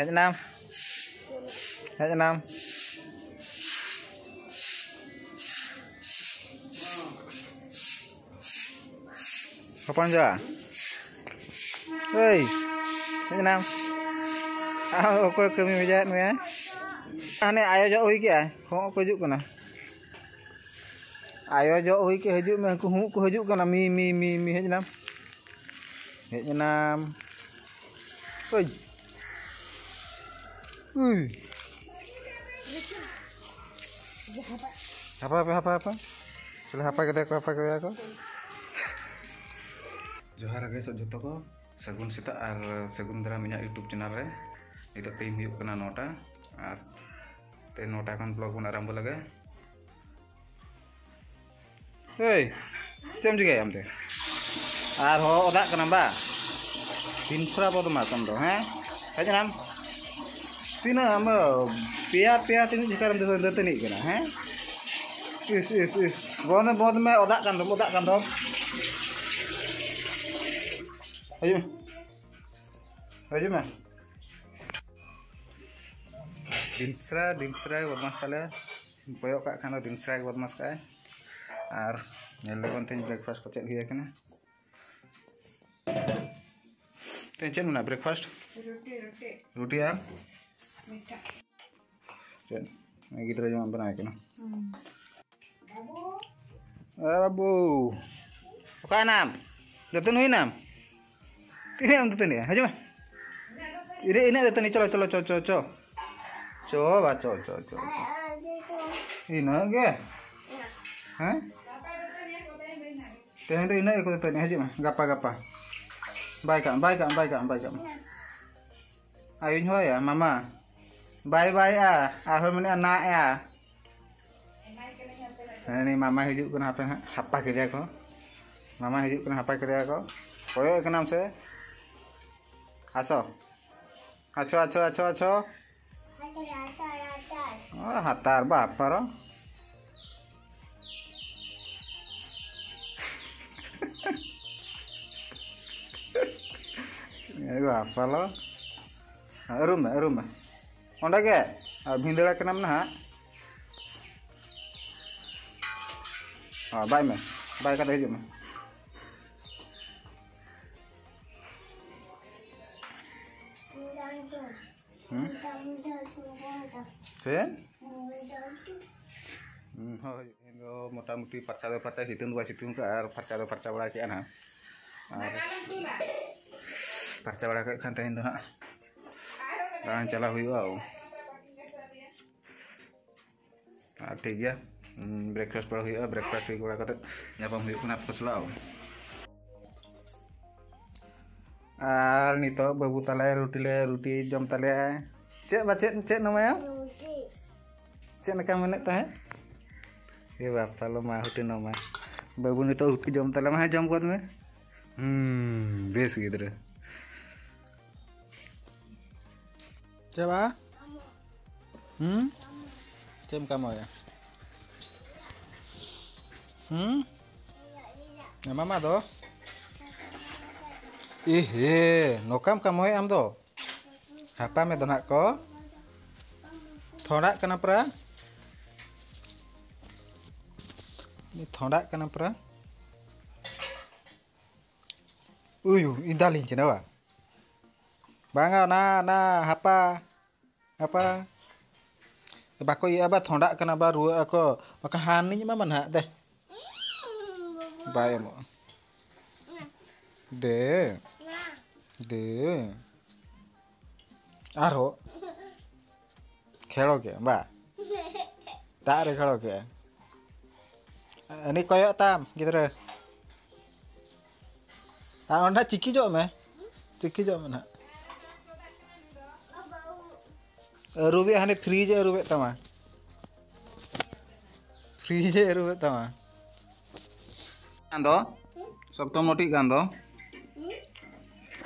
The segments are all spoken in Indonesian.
Hết cho Nam. Hết cho Nam. Có con chưa à? Ê Hết cho Nam. À, có cơm mình ra nữa À, này ai cho ôi kìa? Không có giúp dụng của nào ayo jo oi ke haju me ku hu ku haju kana mi mi mi mi hej nam. Hej nam. Oi Uy. Apa apa apa apa? Sudah apa kita ko apa kita ko? Johar guys joto ko sagun sita ar sagun dara minya YouTube channel re. Itu time huyuk kana nota ar te nota kan vlog bun arambo lage. Hei, jam juga ya amte. Ar ho odak kana ba? Tinsra bodo masam do, ha? Kaja nam? तीना पे पे तीन चेकार दिन हाँ इस इस इस बंद बंद में उदा कान उदा कान हज हज में दिनसरा दिनसरा बदमाश का बोक दिनसरा बदमाश का और नल तीन ब्रेकफास्ट को चेक होना तीन चेक ब्रेकफास्ट रुटी रुटी रुटी ini kita cuma benar kena. Hmm. Babu. Eh, babu. Oke, enam. Datun hui enam. Ini am datun ya. Ayo. Ini ini datun ini colo colo colo colo colo. Coba colo colo colo. Ini ke? Hah? Teh itu ini ikut datun aja mah. Gapa gapa. Baik kan, baik kan, baik kan, baik kan. Ayun ho ya, mama. Bye bye ah. Ah, ini anak ya. Nah, ini mama hijuk kena apa apa kerja ko. Mama hijuk kena apa kerja ko. Koyo ke nam se. Aso. Acho acho acho acho. Oh, hatar apa ro? Ini apa lo? Rumah, rumah. Onda ke? Bhindela ke nam na? Ah, bye me. Bye kata hijau me. Hmm? Sen? Hmm, oh, ini motamuti parcado parcado situng dua situng ke ar parcado parcado bala kian ha. Ar parcado bala kan tahin tu ha rancha la wow. ate ya. Hmm, breakfast pala ya. breakfast hui kula kata nyapam hui kunap keslao al ah, nito babu tala ruti le ruti jam tala eh. cek bacet cek namanya cek nakam menek tah ya eh. bab talo mah huti nama. Babu nito huti jam tala mah jam kuat me hmm bes gitu deh. Coba hmm? Cem kamu ya. Hmm? Ya mama doh ih nokam kamu ya am doh apa me donak ko? Thodak kana pra ini thodak kana pra uyu indalin cina wa bangau na na apa apa? Bako iya ba thonda kena baru ruwa ko. Maka hani cuma mana deh. De bae mo. De. De. Aro. Khelo ya mbak tak ada khelo ya ini koyok tam gitu re Tangan onda ciki jo me? Ciki jo man rubi hane fridge rubi tama fridge rubi tama ando sob to moti gando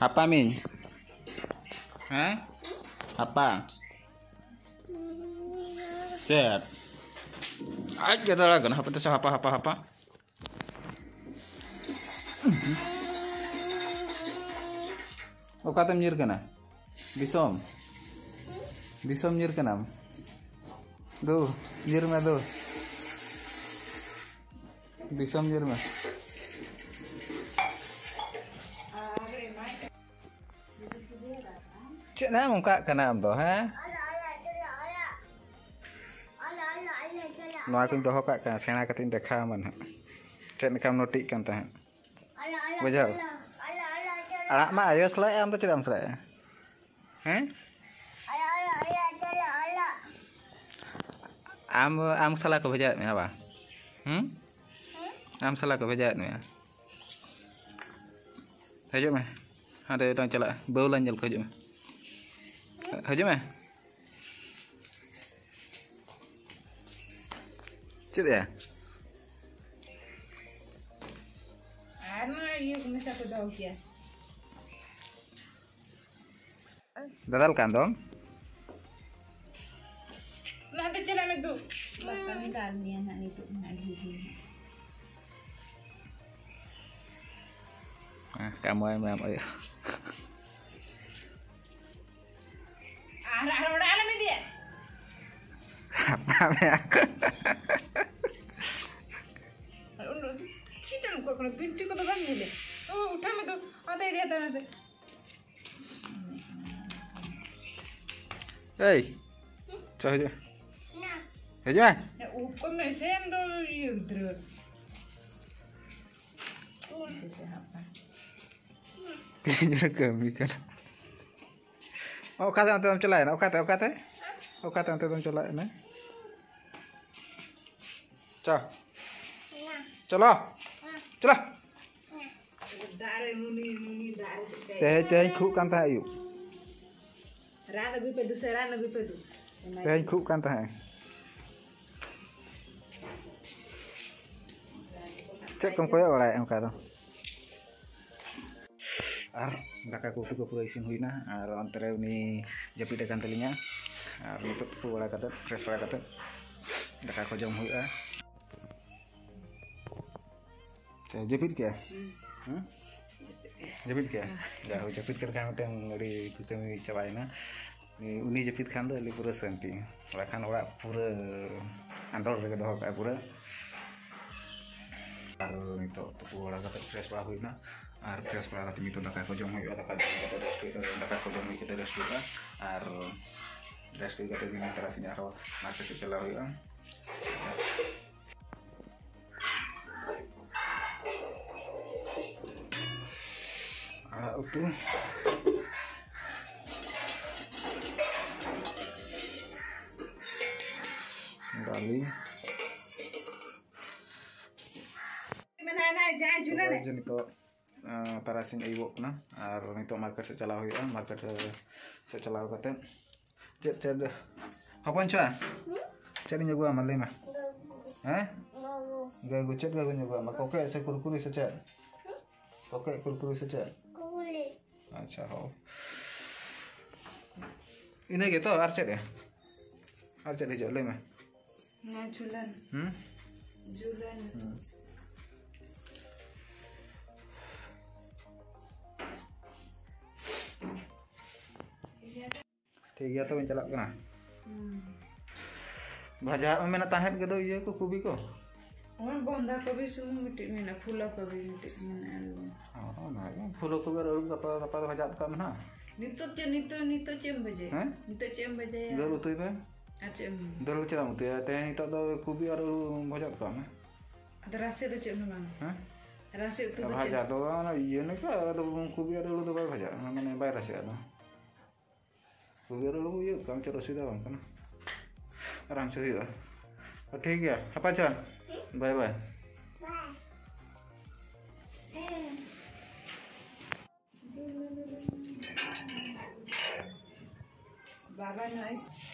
apa min eh apa Cet. Aj kita lagi apa tuh apa apa apa. O kata mir kana. Bisom. Disom nyir kenam. Duh, nyir mah duh. Disom nyir mah. Are mai. Cik na muka kenam tuh, ha? Nói cũng cho các cả xem cái tin để khá mình trên cam noti kan ta bây giờ anak mah ayo selai am tu tidak selai Hah? Am am salah ke bejat ni apa? Hmm? Am salah ke bejat ni Hajuk mah ada orang celak bau lanjal mah hajuk mah Cik ya? Iya. Dadal kan dong? में दो बर्तन में डाल दिया नानी तो नानी Ah, kamu yang memang ya. Arah roda alam ini dia. Apa ya? Undur, kita Hey, cahaya. Ходімо? Упами сендо ютро. ᱚᱠᱟᱛᱮ ᱚᱱᱛᱮ ᱫᱚᱢ ᱪᱟᱞᱟᱣᱮᱱᱟ ᱚᱠᱟᱛᱮ ᱚᱠᱟᱛᱮ ᱚᱠᱟᱛᱮ ᱚᱱᱛᱮ ᱫᱚᱢ ᱪᱟᱞᱟᱣᱮᱱᱟ ᱪᱟ ᱪᱚᱞᱚ ᱪᱚᱞᱚ ᱛᱮᱦᱮᱧ ᱛᱮᱦᱮᱧ ᱠᱷᱩᱜ ᱠᱟᱱ ᱛᱟᱦᱮᱸᱜ ᱟᱹᱭᱩᱵ ᱛᱮᱦᱮᱧ ᱠᱷᱩᱜ ᱠᱟᱱ ᱛᱟᱦᱮᱸᱜ Cek kamu koyak oleh em kata. Ar, kutu ke pura isin huina, ar antara ini japit dekan telinya, ar nutup pura kata, fresh pura kata, kakak ko jom huia. Saya japit kia, hmm? Japit kia, dah hu japit kan kan yang dari kita ni cabai na, ni uni japit kan tu li pura senti, lakan orang pura andor mereka kayak pura. Itu tu pura kata fresh pura huina, ar fresh pura kata itu dah ko jom huia, dah kata kata dah kita dah ko jom huia kita dah suka, ar dah suka kata dengan terasinya huia. Ah, utuh. Kembali. Mana na jangan junan ya? nito uh, eh, para sing iwok na ar nito marker sa calahoy ah marker eh, sa sa calahoy kata cek cek dah hapuan cah cari nyaguan malay mah eh? Hmm? eh? Gagu cek gagu nyaguan mah kokai sa kurkuri sa cek hmm? kokai kurkuri sa cek kurkuri acha ho. Ini gitu arcet ya? Arcet hijau lima. Nah julan hmm? Julan. Hmm. ठीक है तो चलक kena Hmm. भाजा में ना ताहेत gitu iya ko kubi ko Orang bonda kopi semua mitik mina, pula kopi mitik mina. oh nah ya fulo ko ber urut apa apa bhaja ka mana Nito ce nito nito cem baje. Hah? Nito cem baje ya. dulu tu ba Acem. dulu ceram tu ya teh itu do kubi ar bhaja ka mana Ada rasa tu cem memang. ha Rasa tu tu cem. Bhaja to ana iya ne ka do kubi ar dulu to bhaja mana bayar sih ᱜᱤᱫᱽᱨᱟᱹ ᱞᱩᱜᱩ ᱤᱭᱟᱹ ᱠᱟᱢ ᱪᱚ ᱚᱥᱩᱵᱤᱫᱷᱟ ᱵᱟᱝ ᱠᱟᱱᱟ ᱟᱨᱟᱢ ᱥᱮ ᱦᱩᱭᱩᱜᱼᱟ ᱴᱷᱤᱠ ᱜᱮᱭᱟ ᱦᱟᱯᱟ ᱪᱚ bye bye Bye bye, nice.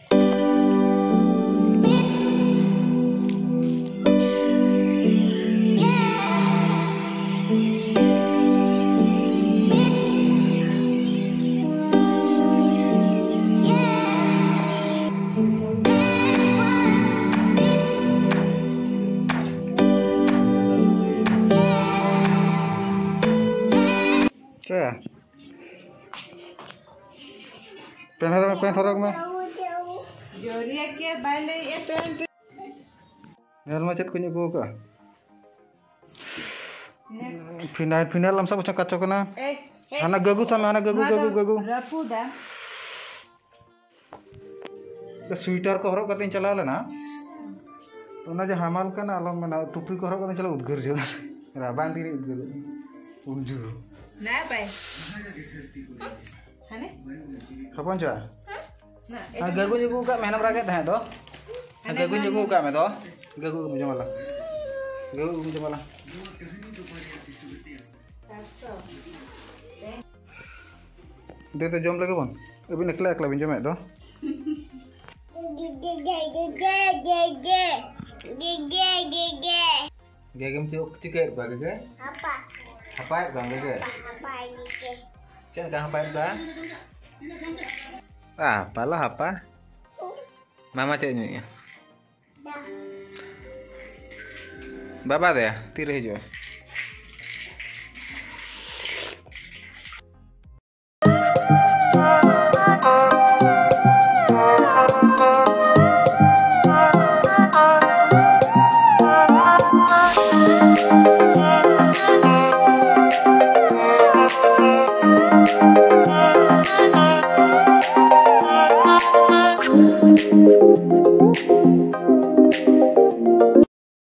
क्या पेन में पेन में जोरिया के ये को फिनाइल फिनाइल हम सब कचो को हना गगु था हना गगू गगू तो स्वेटर को हर करते चला लेना जो हमाल का ना टुपी को हर करते चला उदगर जो राबान तेरी उदगर उंजू ના ભાઈ kapan coba? Agak gue juga kak mainan rakyat teh Agak gue juga kak main toh. Gagu kamu cuma lah. Gagu kamu cuma lah. Dia tuh jom lagi pun. Ibu nak kelak lebih jom itu. Gege gege gege gege. Gege mesti ok tiga apa gege? Apa? Apa ini ke? cen ka apa ba ah apalah apa? Mama cek nyu ya Dah. tire jo